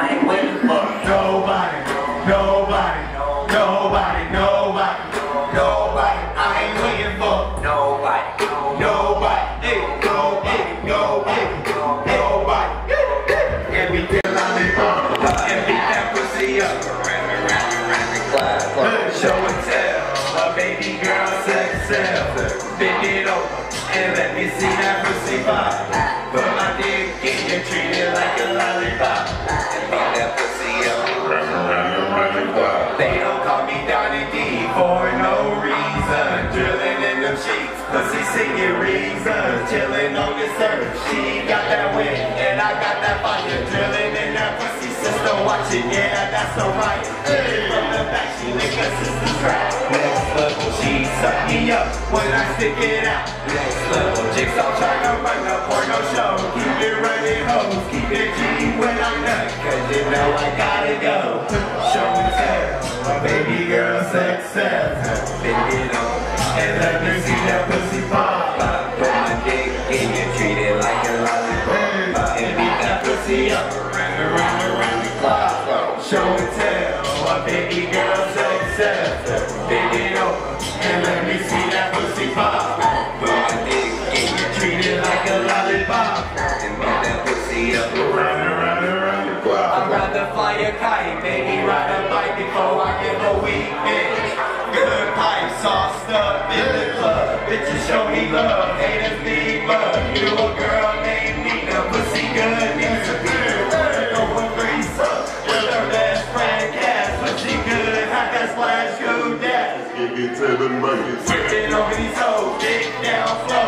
I for no reason. Drilling in them sheets, pussy singing reasons. Chilling on the surf, she got that wet and I got that fire. Drilling sister, watch it, yeah, that's alright. From the back, she lick her sister's crack. Next level, she suck me up when I stick it out. Next level, jigsaw trying to run the porno show. Keep it running, hoes, keep it G when I'm done. Cause you know I gotta go. Show and tell, my baby girl sex sells. Bend it on and let me see that pussy a kite, baby, ride a bike before I give a week, bitch. Good pipe, sauced up in the club. Bitches show me love, haters need love. You a girl named Nina, pussy good, needs a beer. Go for three sucks with her best friend Cass. Pussy good, hot that splash, go dash. Get it to the money. Whipping over these hoes, dick down flow,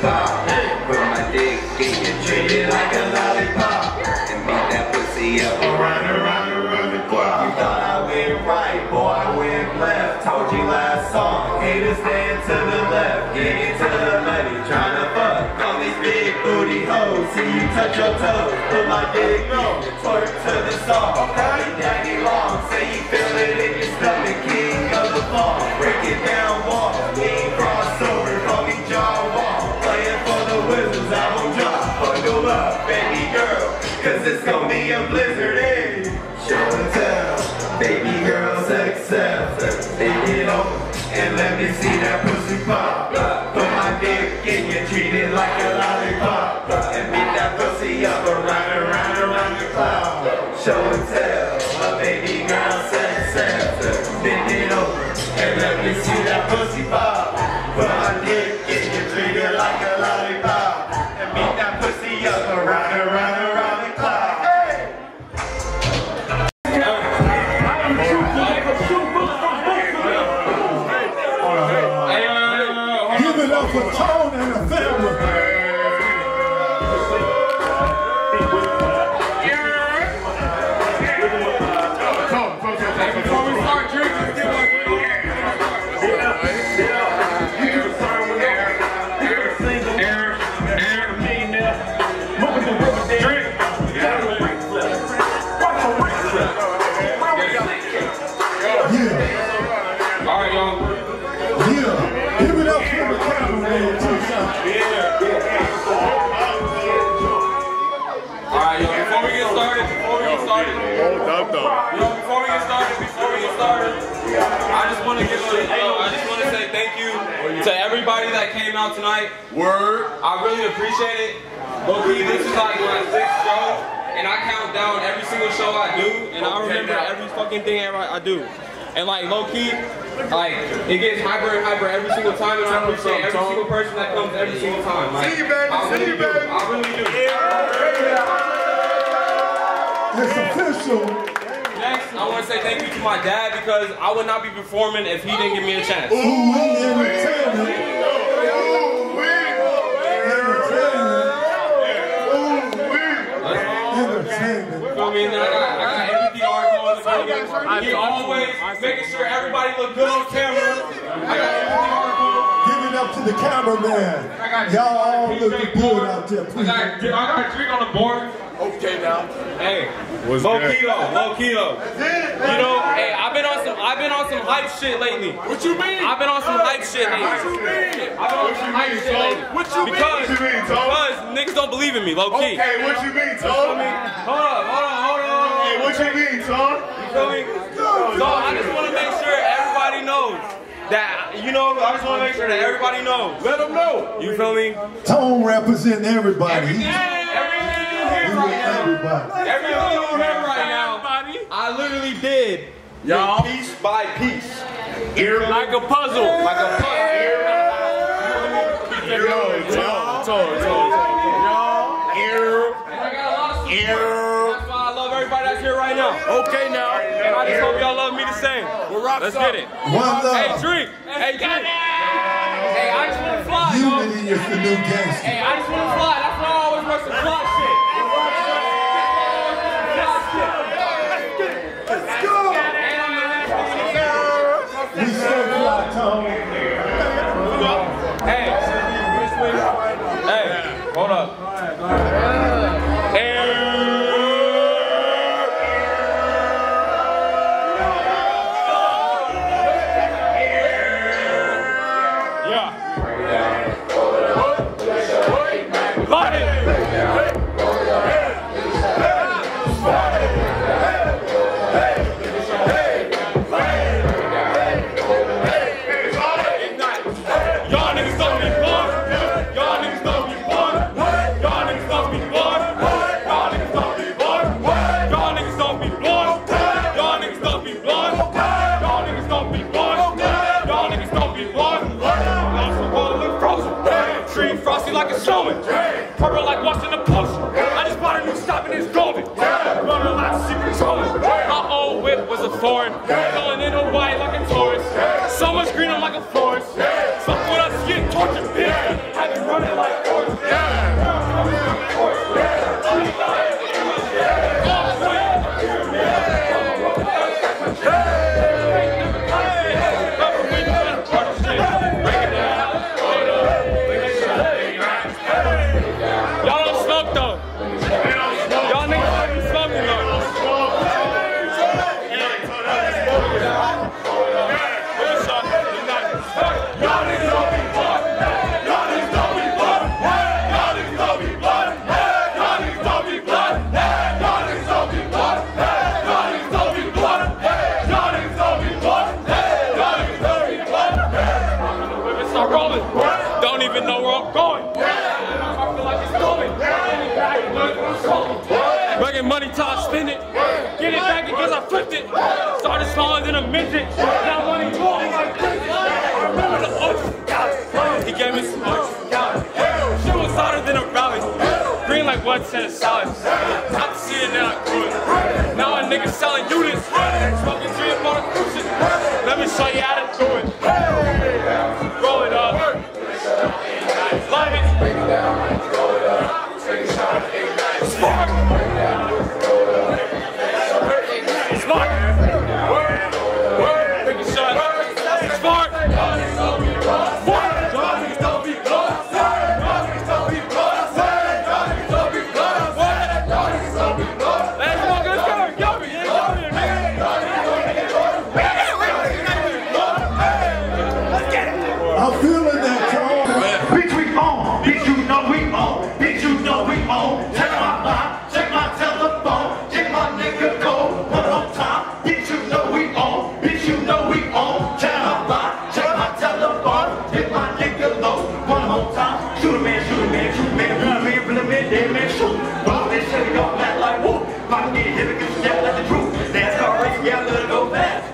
pop. Put my dick in you, treat it like a lollipop, and beat that pussy up around, and around, and around the clock. You thought I went right, boy, I went left. Told you last song, haters stand to the left, get into the money, tryna fuck on these big booty hoes. See you touch your toes, put my dick on, twerk to the song. Okay, daddy long, Tone and the family. That came out tonight. Word. I really appreciate it. Low key, this is like my sixth show, and I count down every single show I do, and I remember every fucking thing I I do. And like low key, like it gets hyper and hyper every single time, and I appreciate every single person that comes every single time. Like, See you, baby. I See really you, do. baby. I really do. It's official. Next, I want to say thank you to my dad because I would not be performing if he didn't give me a chance. Ooh, I mean? Uh, I got, I got empathy art going. He always making sure everybody look good on camera. I got everything on Give it up to the cameraman. Y'all all looking good out there, I please. got, I got a drink on the board. Okay now. Hey, What's low good? key though, low key though. You know, hey, I've been on some, I've been on some hype shit lately. What you mean? I've been on some hype shit lately. What you mean? I've been on some hype shit lately. What you mean? Because, What you mean, Tone? because niggas don't believe in me, low key. Okay, what you mean, Tone? Hold up, hold on, hold on. Hey, what you mean, Tone? You feel me? So I just want to make sure everybody knows that, you know, I just want to make sure that everybody knows. Let them know. You feel me? Tone represent everybody. He, Everything you hear right now. everybody. Everything you hear right now, I literally did Y'all. piece by piece. Like a puzzle. Like a puzzle. Yo, Tone, Tone, Tone, I got a lot of support. Ear. That's why I love everybody that's here right now. Okay now. And I just hope y'all love me the same. We're rock Let's get it. One Hey, love. drink. Hey, drink. Hey, I just want to fly, yo. Unity is the new gangster. Hey, I just want to fly. That's why I always work some fly shit. Let's go! We still fly, Tone. like a showman. Yeah. Purple like watching the Post. Yeah. I just bought a new stop and it's golden. Yeah. Running like secret Jonas. Yeah. My old whip was a foreign. Yeah. Going in Hawaii like a tourist. Yeah. So much green I'm like a forest. Yeah. So when I see it, torture bitch. Yeah. I've been running like horse. Yeah. Yeah. Yeah. Yeah. Yeah. Yeah. Yeah. Smaller than a midget. Now money growing like this. I remember the ocean. He gave me some ocean. Shit was hotter than a rally. Green like one set of salads. Top to see it now grew. Now a nigga selling units. Smoking three cruising. Let me show you how to do it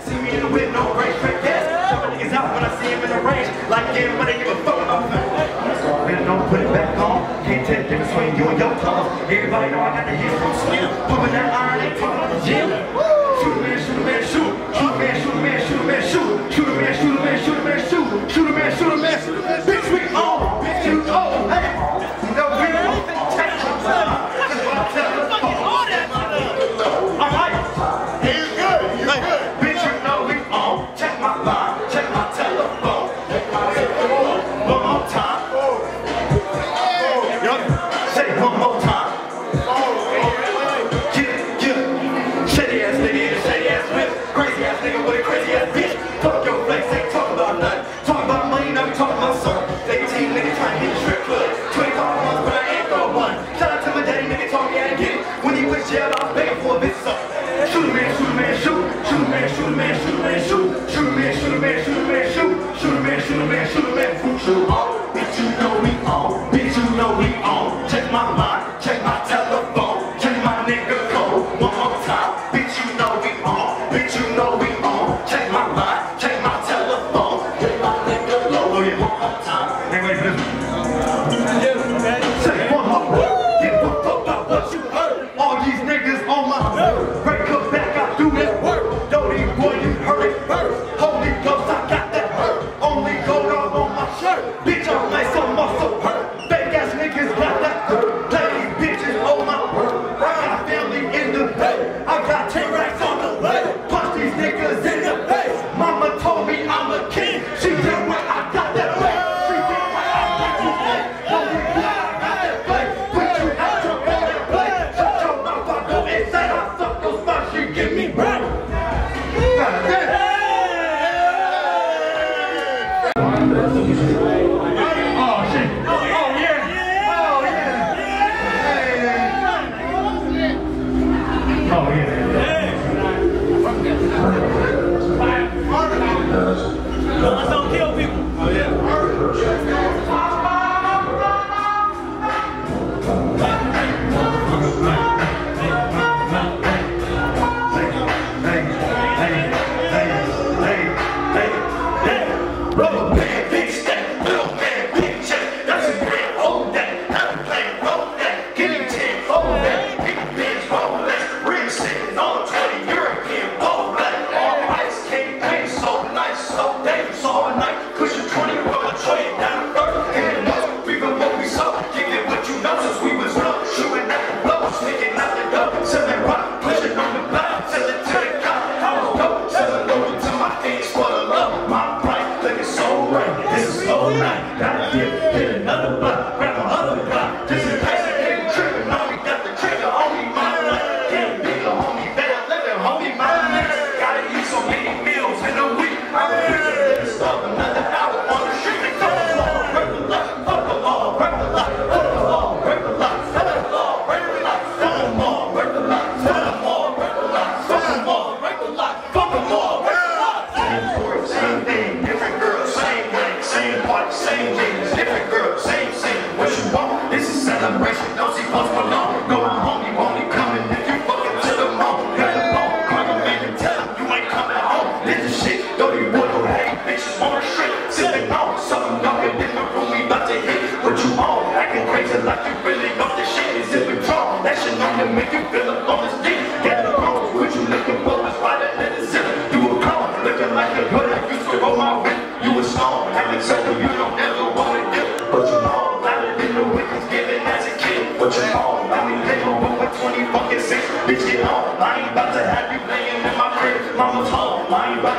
See me in the whip, no race, track gas. Jumping niggas out when I see him in the range. Like they give a fuck about me. Man, don't put it back on. Can't tell the difference between you and your tongue. Everybody know I got the hits from skill. shoot a man, shoot a man, shoot. Shoot a man, shoot a man, shoot a man, shoot. Shoot a man, shoot a man, shoot a man, shoot. Shoot on, bitch, you know we on. Bitch, you know we on. Check my line, check my telephone, check my nigga code. One more time, bitch, you know Bye. same punch, same jeans, different girls. same something you don't ever want to do. But you know, louder than the witness given as a kid. But you know, I mean, they don't want for 20 fucking six. Bitch, get home. I ain't about to have you laying in my crib. Mama's home. I ain't about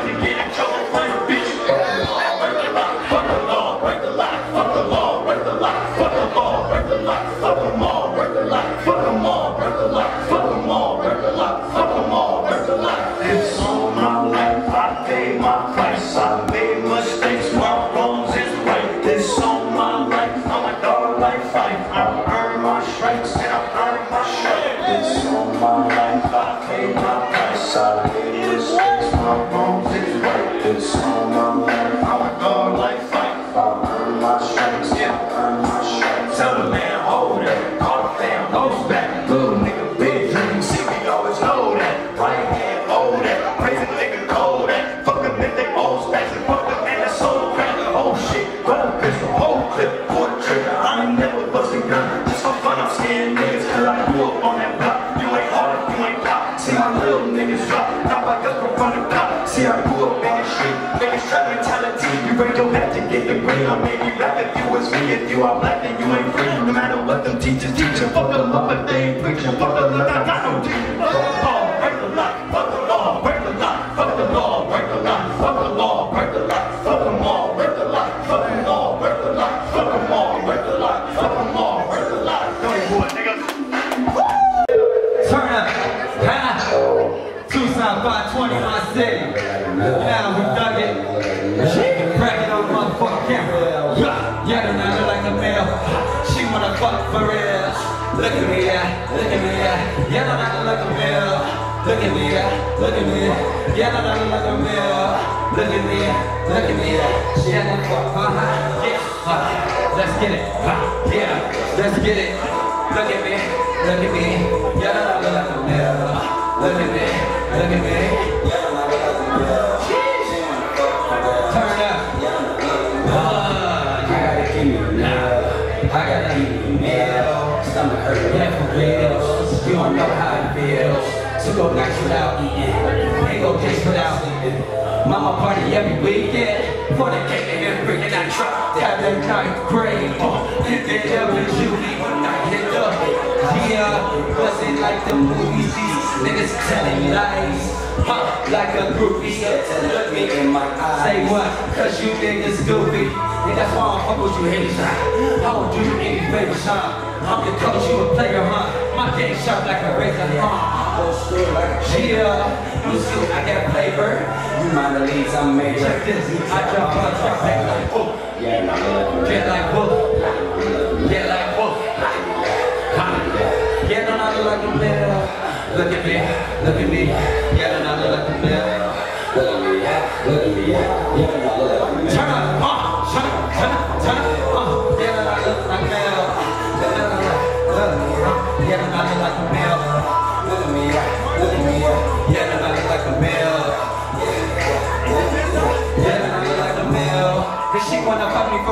I'm maybe black if you was me If you are black and you ain't free. No matter what them teachers teaching Fuck them up if they ain't preaching Fuck them like I got no teeth Look at me, look at me, yeah. I'm not like a mirror. Look at me, look at me. Yeah, I'm not like a mirror. Look at me, look at me, yeah. She had that fuck, uh huh, yeah. Uh, let's get it, uh, yeah, let's get it. Look at me, look at me. Yeah, I'm not like a mirror. Look at me, look at me. Yeah, I'm not like a mirror. Real. You don't know how it feels. So go nights without eating. Ain't go days without eating. Mama party every weekend. For the cake and then freaking I dropped out that ninth grade. Uh, hit the W when I hit up. Yeah, was it like the movies? These niggas telling lies. Huh, like a groupie, look me in my eyes. Say what? Cause you niggas goofy. And that's why I fuck with you haters. I don't do you any favors, huh? I'm the coach, you a player, huh? My game sharp like a razor, huh? Yeah, you see, I got flavor. You mind the leads, I'm major. Check this, I on drop back like. Get like whoop. Get like whoop. Huh. Yeah, no, no, look like a mill. Me, look. Yeah, no, no, look like a mill. Look at look at me. Yeah, no, no, look like a uh, uh. Uh. Mill. Look at me, look at me. Yeah, Cause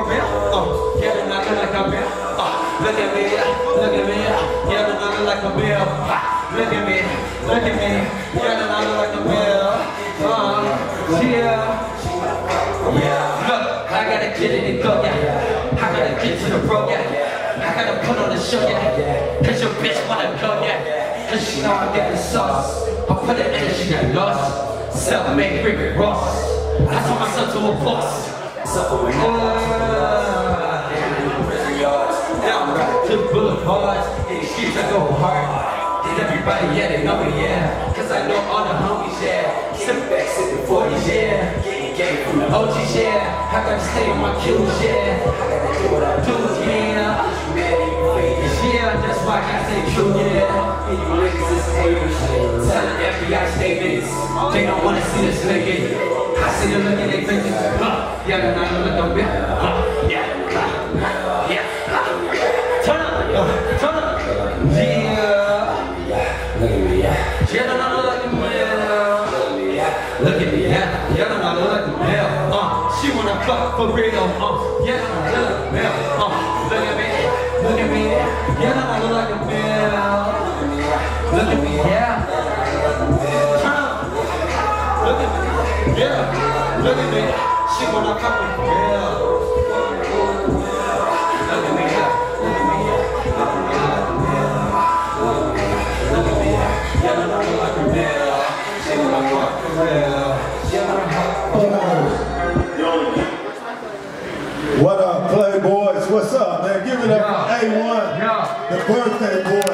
real. Uh, yeah, no, no, look like a mill. Look at me, look at me. Yeah, no, look like a mill. Uh, Look at me, look at me. Yeah, no, look like a mill. Uh, yeah. Yeah, look, I gotta get it and go, yeah. I gotta get to the road, yeah. I gotta put on the show, yeah. Cause your bitch wanna go, yeah. Cause she know I'm getting sauce. I put the energy get lost. Self-made Rick Ross. I told myself to a boss. Uh, boulevards. In the streets I go hard. And everybody, yeah, they know me, yeah. Cause I know all the homies, yeah. Sit back, sipping 40s, yeah. Getting from the OGs, yeah. I gotta stay on my cues, yeah. I gotta do what I do, yeah. Yeah, that's why I stay yeah. And you is haters. Telling FBI statements. They don't wanna see us naked. I see them looking at faces. Huh. Yeah, they're not looking at bit. Huh. Yeah. For real. Uh, yeah, no, no, look mill. Uh, look at me, look at me. Yeah, no, look like a mill. Look at me, yeah. Up. Look at me, yeah. Look at me. She wanna fuck for real. For A1, Yeah. the birthday boy.